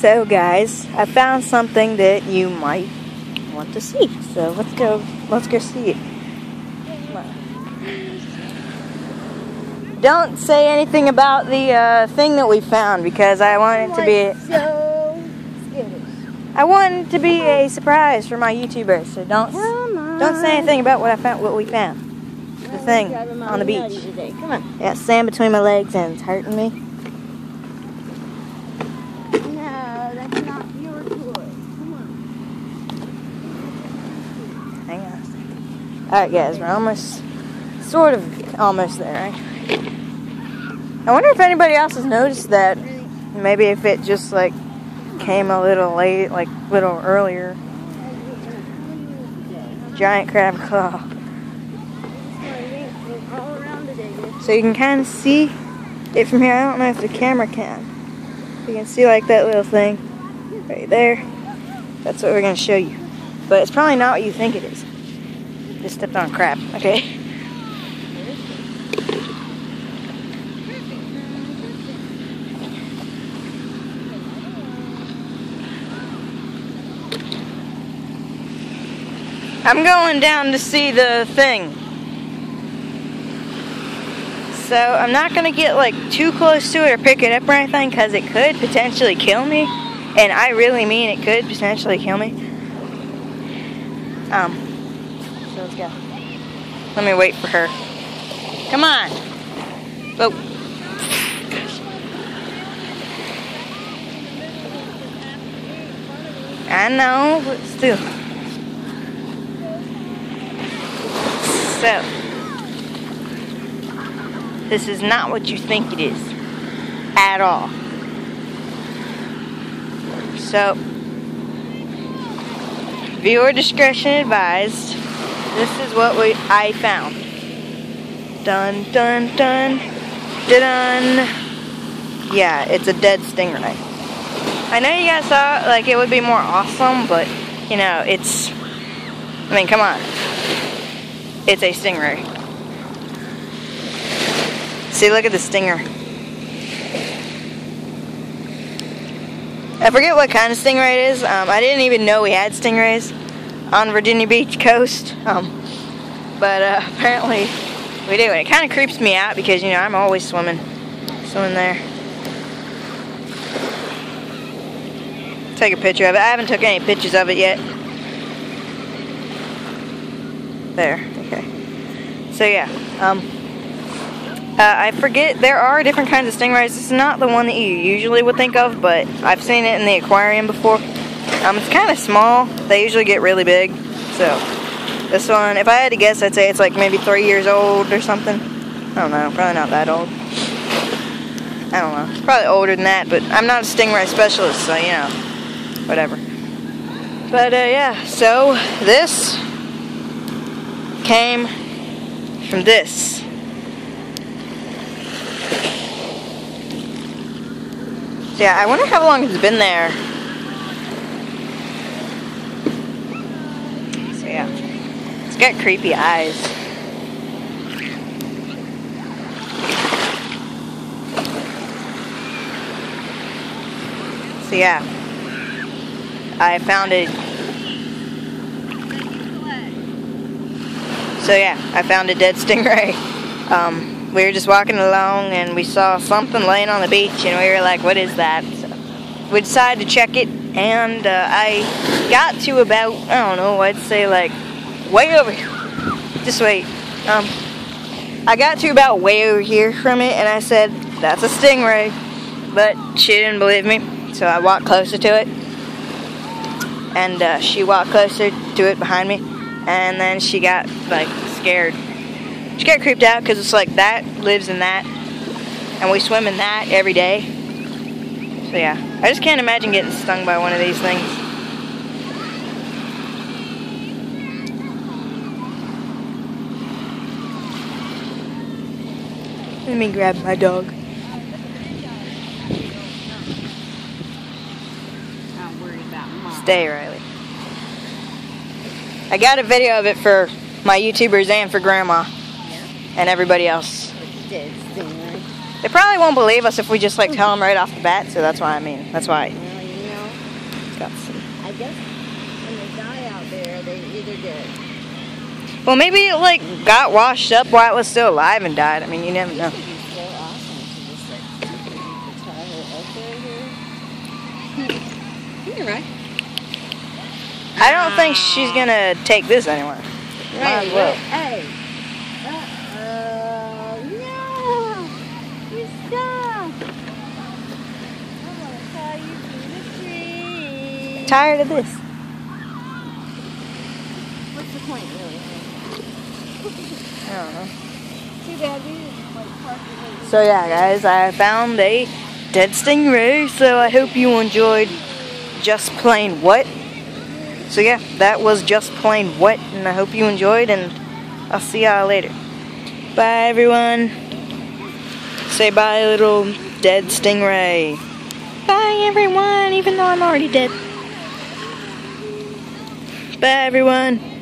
So guys, I found something that you might want to see. So let's go let's go see it. Don't say anything about the uh, thing that we found because I want it to be so. I want it to be a surprise for my YouTubers. So don't don't say anything about what I found what we found. The thing on the beach. Today. Come on. Yeah, sand between my legs and it's hurting me. No, that's not your toy. Come on. Hang on. a second. Alright guys, we're almost sort of almost there. I wonder if anybody else has noticed that maybe if it just like came a little late, like a little earlier. Giant crab claw. So you can kind of see it from here. I don't know if the camera can. You can see like that little thing right there. That's what we're going to show you. But it's probably not what you think it is. Just stepped on crap. okay? I'm going down to see the thing. So I'm not gonna get like too close to it or pick it up or anything because it could potentially kill me. And I really mean it could potentially kill me. Um, let's go. Let me wait for her. Come on. Oh. I know, but still. So. This is not what you think it is. At all. So, viewer discretion advised. This is what we I found. Dun dun dun da dun. Yeah, it's a dead stingray. I know you guys thought like it would be more awesome, but you know, it's I mean, come on. It's a stingray. See, look at the stinger. I forget what kind of stingray it is. Um, I didn't even know we had stingrays on Virginia Beach coast. Um, but uh, apparently we do. And it kind of creeps me out because, you know, I'm always swimming. Swimming there. Take a picture of it. I haven't took any pictures of it yet. There. Okay. So, yeah. Um, uh, I forget, there are different kinds of stingrays. This is not the one that you usually would think of, but I've seen it in the aquarium before. Um, it's kind of small. They usually get really big. So, this one, if I had to guess, I'd say it's like maybe three years old or something. I don't know, probably not that old. I don't know, probably older than that, but I'm not a stingray specialist, so, you know, whatever. But, uh, yeah, so this came from this. Yeah, I wonder how long it's been there. So yeah, it's got creepy eyes. So yeah, I found it. So yeah, I found a dead stingray. Um, we were just walking along and we saw something laying on the beach and we were like, what is that? So we decided to check it and uh, I got to about, I don't know, I'd say like way over here. Just wait. Um, I got to about way over here from it and I said, that's a stingray. But she didn't believe me, so I walked closer to it. And uh, she walked closer to it behind me. And then she got like scared. She got creeped out because it's like that lives in that. And we swim in that every day. So yeah, I just can't imagine getting stung by one of these things. Let me grab my dog. Not worried about mom. Stay, Riley. I got a video of it for my YouTubers and for Grandma and everybody else. Dead. They probably won't believe us if we just like tell them right off the bat, so that's why I mean, that's why. Well, you know. I guess when they die out there, they either get Well, maybe it like got washed up while it was still alive and died. I mean, you never know. It would be so awesome to just like tie her up right. You're right. I don't think she's gonna take this anywhere. Might as well. Hey. Uh-oh. No. You stuck. I'm gonna tie you to the tree. Tired of this. What's the point, really? I don't know. Too bad we didn't like park. So yeah, guys, I found a dead stingray. So I hope you enjoyed just plain what. So yeah, that was just plain what, and I hope you enjoyed. And I'll see y'all later. Bye, everyone. Say bye, little dead stingray. Bye, everyone. Even though I'm already dead. Bye, everyone.